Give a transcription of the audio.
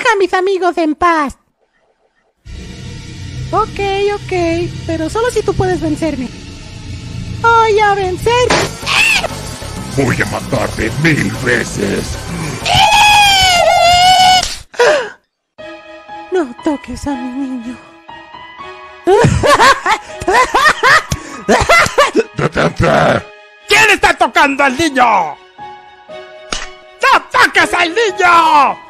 Deja a mis amigos en paz. Ok, ok, pero solo si tú puedes vencerme. Voy a vencer. Voy a matarte mil veces. No toques a mi niño. ¿Quién está tocando al niño? ¡No toques al niño!